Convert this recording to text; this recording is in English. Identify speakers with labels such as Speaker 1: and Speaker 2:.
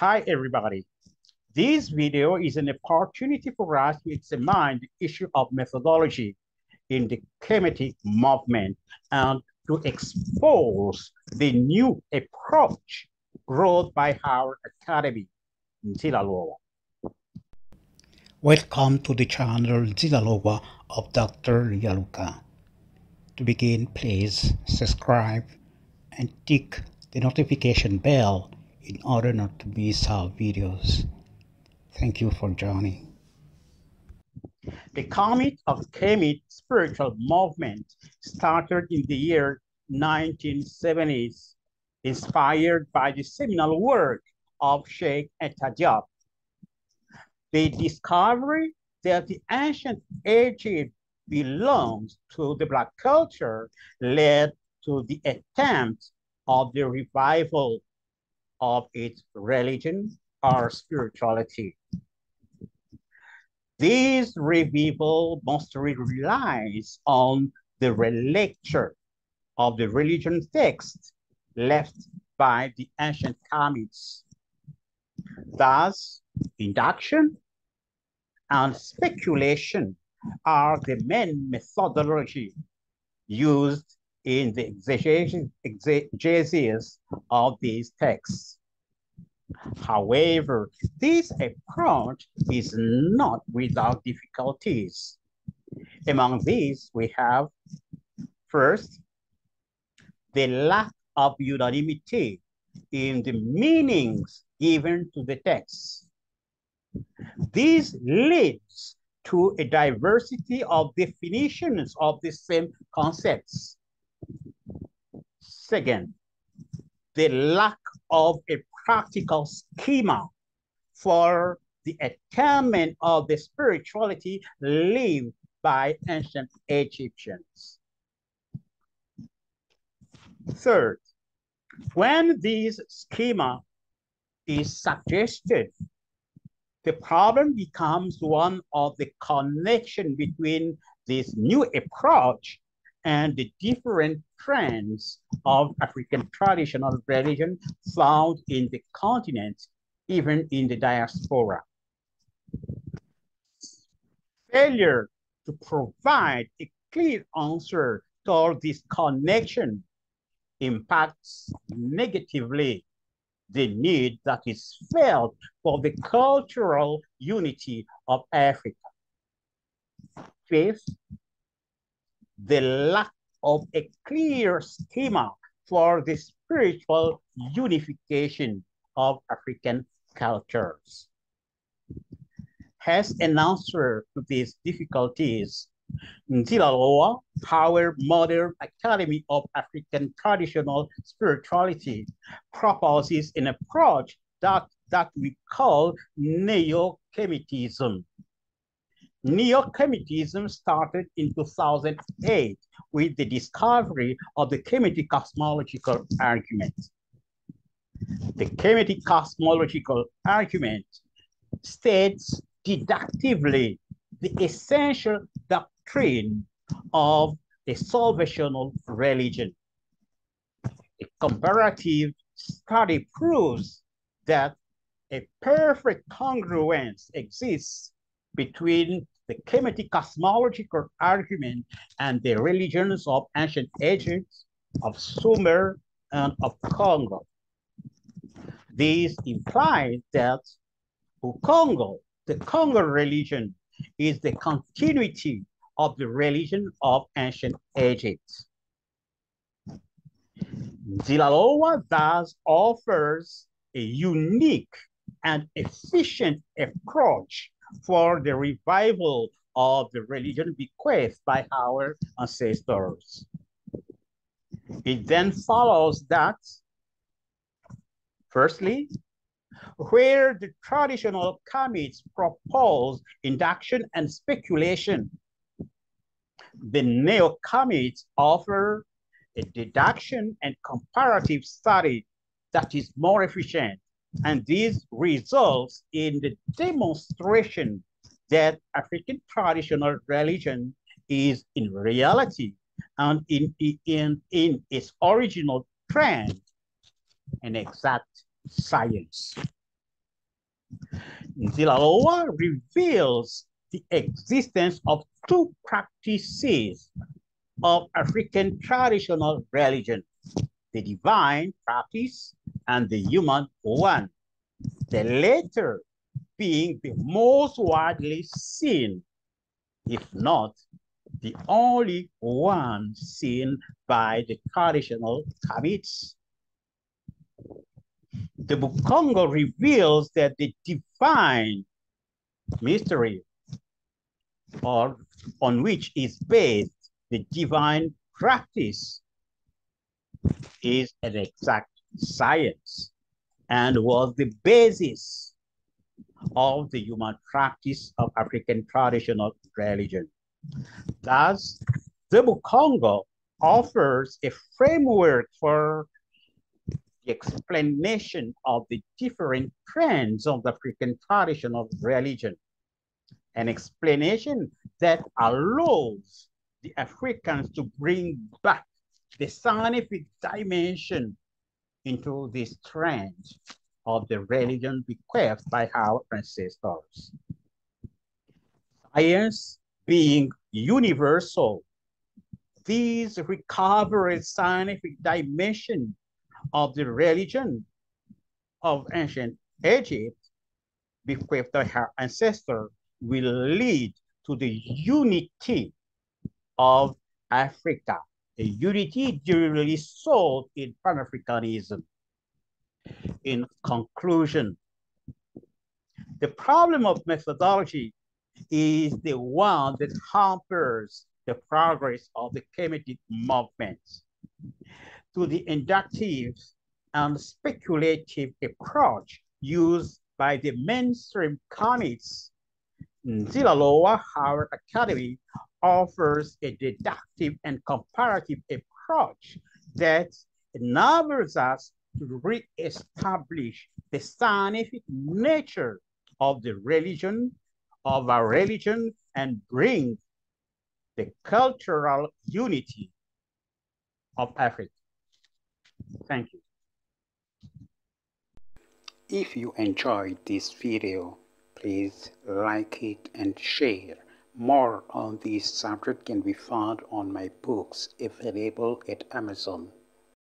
Speaker 1: Hi, everybody. This video is an opportunity for us to examine the issue of methodology in the Kemetic movement and to expose the new approach brought by our academy, Nzilalowa.
Speaker 2: Welcome to the channel Nzilalowa of Dr. Yaluka. To begin, please subscribe and tick the notification bell in order not to miss our videos. Thank you for joining.
Speaker 1: The Comet of Kemet spiritual movement started in the year 1970s, inspired by the seminal work of Cheikh Diop. The discovery that the ancient Egypt belongs to the Black culture led to the attempt of the revival of its religion or spirituality. These revival mostly relies on the relecture of the religion text left by the ancient Kamites. Thus, induction and speculation are the main methodology used in the exegesis of these texts. However, this approach is not without difficulties. Among these, we have first, the lack of unanimity in the meanings given to the text. This leads to a diversity of definitions of the same concepts. Second, the lack of a practical schema for the attainment of the spirituality lived by ancient Egyptians. Third, when this schema is suggested, the problem becomes one of the connection between this new approach and the different trends of African traditional religion found in the continent, even in the diaspora. Failure to provide a clear answer to all this connection impacts negatively the need that is felt for the cultural unity of Africa. Fifth, the lack of a clear schema for the spiritual unification of African cultures. Has an answer to these difficulties, Nzilalowa, our modern Academy of African Traditional Spirituality, proposes an approach that, that we call Neo-Kemetism. Neo-Kemetism started in 2008 with the discovery of the Kemetic cosmological argument. The Kemetic cosmological argument states deductively the essential doctrine of a salvational religion. A comparative study proves that a perfect congruence exists between the Kemetic cosmological argument and the religions of ancient Egypt, of Sumer, and of Kongo. This implies that Kongo, the Kongo religion, is the continuity of the religion of ancient Egypt. Nzilalowa thus offers a unique and efficient approach for the revival of the religion bequeathed by our ancestors. It then follows that, firstly, where the traditional Kamites propose induction and speculation, the neo-Kamites offer a deduction and comparative study that is more efficient and this results in the demonstration that African traditional religion is in reality and in, in, in its original trend an exact science. Nzilalowa reveals the existence of two practices of African traditional religion, the divine practice and the human one. The latter being the most widely seen, if not the only one seen by the traditional Kamites. The Bukongo reveals that the divine mystery or on which is based the divine practice is an exact science and was the basis of the human practice of African traditional religion. Thus, the Bukongo offers a framework for the explanation of the different trends of the African traditional religion. An explanation that allows the Africans to bring back the scientific dimension into this trend of the religion bequeathed by our ancestors. Science being universal, these recovered scientific dimension of the religion of ancient Egypt bequeathed by her ancestor will lead to the unity of Africa, unity duly sought in Pan-Africanism. In conclusion, the problem of methodology is the one that hampers the progress of the Kemetic movement. To the inductive and speculative approach used by the mainstream Kemites, Nzilalowa Howard Academy offers a deductive and comparative approach that enables us to re-establish the scientific nature of the religion, of our religion, and bring the cultural unity of Africa. Thank you.
Speaker 2: If you enjoyed this video, please like it and share. More on this subject can be found on my books available at Amazon.